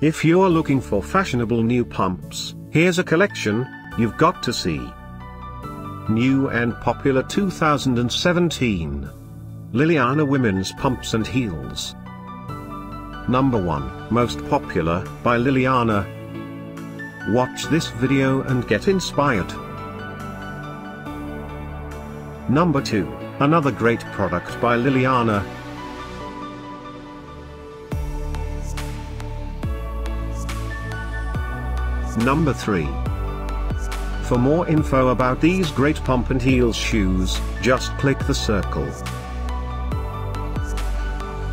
If you're looking for fashionable new pumps, here's a collection you've got to see. New and popular 2017 Liliana Women's Pumps and Heels. Number 1 Most Popular by Liliana. Watch this video and get inspired. Number 2 Another great product by Liliana. Number 3. For more info about these great pump and heels shoes, just click the circle.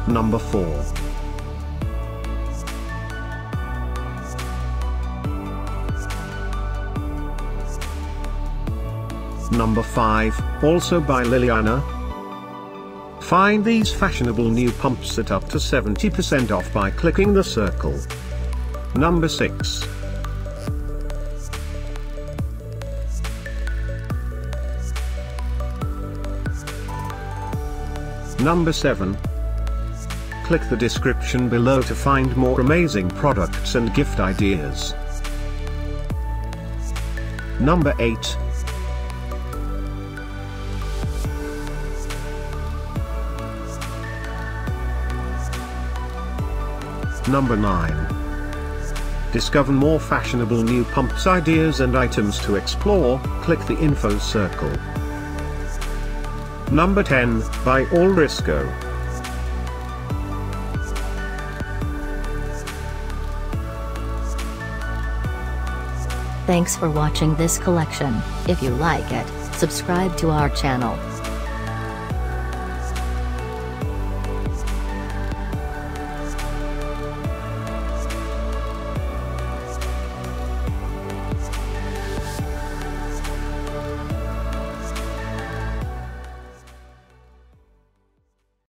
Number 4. Number 5, also by Liliana. Find these fashionable new pumps at up to 70% off by clicking the circle. Number 6. Number 7. Click the description below to find more amazing products and gift ideas. Number 8. Number 9. Discover more fashionable new pumps ideas and items to explore, click the info circle. Number 10, by Allrisco. Thanks for watching this collection. If you like it, subscribe to our channel.